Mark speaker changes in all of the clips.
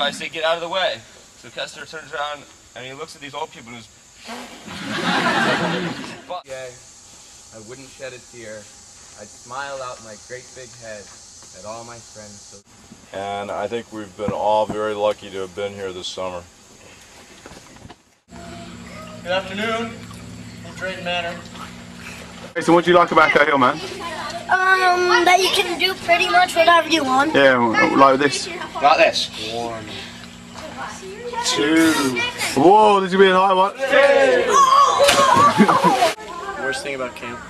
Speaker 1: I say, get out of the way. So Kester turns around and he looks at these old people and goes,
Speaker 2: yeah, I wouldn't shed a tear. I'd smile out my great big head at all my friends.
Speaker 3: And I think we've been all very lucky to have been here this summer.
Speaker 4: Good afternoon. I'm Drayton Manor.
Speaker 5: So what do you like about Echo Hill, man?
Speaker 6: Um, that you can do pretty much whatever you want.
Speaker 5: Yeah, like this.
Speaker 1: like this.
Speaker 4: One.
Speaker 5: Two. Whoa, this is gonna be a high one.
Speaker 4: Worst thing about camp?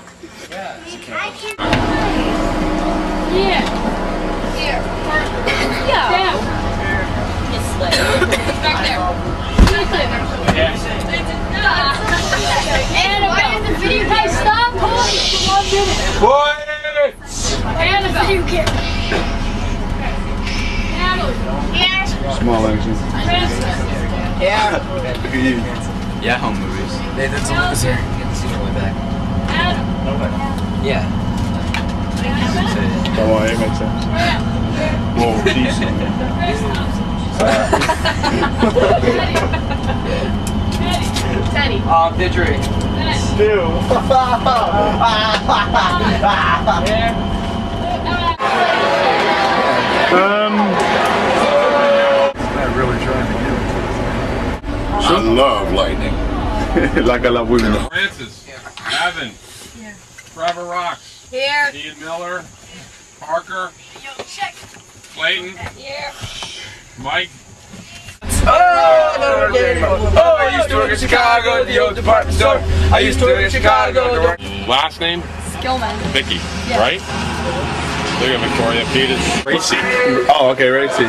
Speaker 7: Annabelle, the video guys stop. Hold on for one minute. Annabelle.
Speaker 5: Small action.
Speaker 7: Francis.
Speaker 5: Look at you.
Speaker 2: yeah, home movies. Nathan's officer. Get to see my way back.
Speaker 7: Adam.
Speaker 2: Yeah.
Speaker 5: Don't worry, it makes sense. Whoa, decent.
Speaker 7: Teddy. Teddy.
Speaker 2: Um, Didgery.
Speaker 5: Um,
Speaker 3: I love lightning.
Speaker 5: like I love women.
Speaker 8: Francis, Evan, Trevor Rocks,
Speaker 7: Here.
Speaker 8: Ian Miller, Parker, Clayton, yeah. Mike,
Speaker 2: Oh, oh! I used to work in Chicago at the old department store. I used to work in Chicago.
Speaker 8: last name
Speaker 7: Skillman.
Speaker 8: Vicky, right? Look at Victoria Peters, Racy,
Speaker 5: Oh, okay, Racy.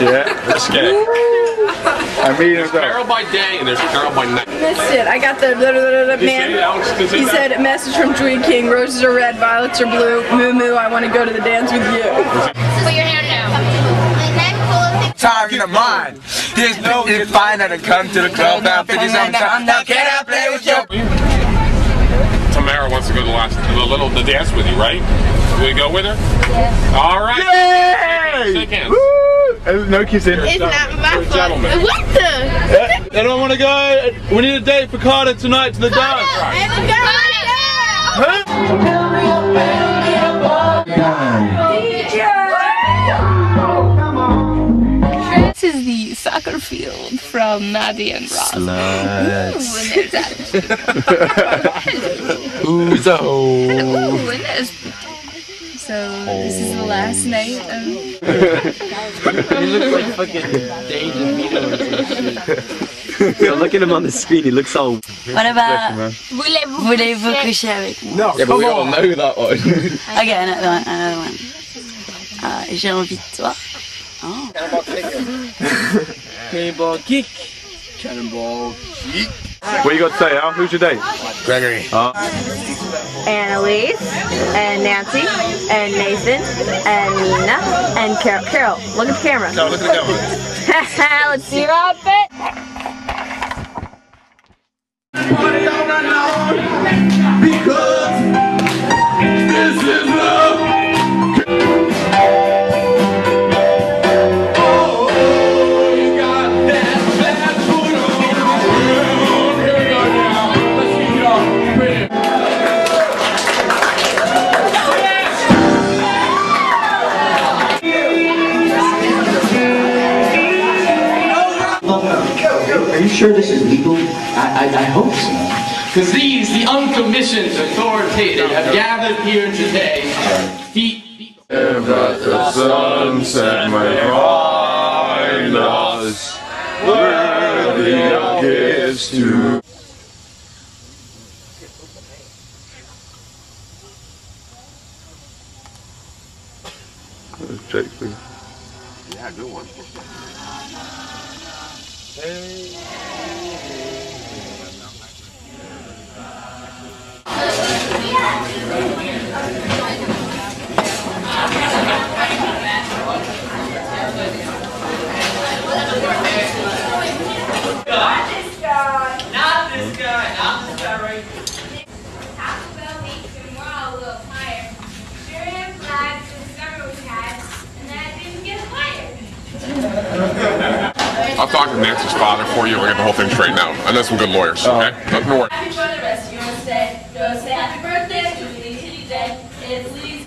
Speaker 5: Yeah.
Speaker 8: Risque.
Speaker 5: I mean, it's
Speaker 8: Carol by day and there's Carol by night.
Speaker 9: Missed it. I got the, the, the, the
Speaker 8: Did
Speaker 9: man.
Speaker 8: Alex? Did you say
Speaker 9: He
Speaker 8: that?
Speaker 9: said, message from Julie King, roses are red, violets are blue, moo moo, I want to go to the dance with you.
Speaker 7: Put your hand down.
Speaker 2: Time in the mind. There's no it's fine that I come to the club now. 50 something time. Now can I play with you?
Speaker 8: Tamara wants to go to the last, the little, the dance with you, right? Will you go with her? Yes. All right.
Speaker 5: Yay!
Speaker 8: Shake hands.
Speaker 5: Woo! No kissing.
Speaker 8: You're a gentleman. You're a gentleman.
Speaker 7: What the?
Speaker 4: Uh, anyone want to go? We need a date for Carter tonight to the dance.
Speaker 10: This is the soccer field from Maddie and Ross. Ooh, and there's
Speaker 2: Who's a hoe?
Speaker 10: Hello, and there's so this is the last night of
Speaker 4: You look like fucking Dave DeVito or some shit.
Speaker 11: Yo, look at him on the screen. He looks all.
Speaker 6: What about
Speaker 5: man.
Speaker 7: Voulez-vous
Speaker 6: voulez-vous coucher avec moi?
Speaker 2: No, yeah, but we all know that one.
Speaker 6: Okay, another one, another one. Uh, J'ai envie de toi. Oh.
Speaker 4: Cannonball kick.
Speaker 2: Cannonball.
Speaker 5: What you got to say, Al? Who's your date?
Speaker 2: Gregory. Uh-huh.
Speaker 9: Annalise, and Nancy, and Nathan, and Nina, and Carol. Carol, look at the camera.
Speaker 8: No, look at the camera.
Speaker 9: Let's see your outfit.
Speaker 11: Sure this is legal? I, I, I hope so.
Speaker 4: Because these, the uncommissioned authoritative, have gathered here today. Feet.
Speaker 3: The sunset may find us worthy of gifts to.
Speaker 5: Jake, please.
Speaker 8: Yeah, good one.
Speaker 7: Thank you.
Speaker 8: I'll talk to Nancy's father for you. We'll get the whole thing straightened out. I know some good lawyers. Uh-huh. Okay, nothing to worry.
Speaker 7: Happy birthday, rest. You want to say, you want to say happy birthday?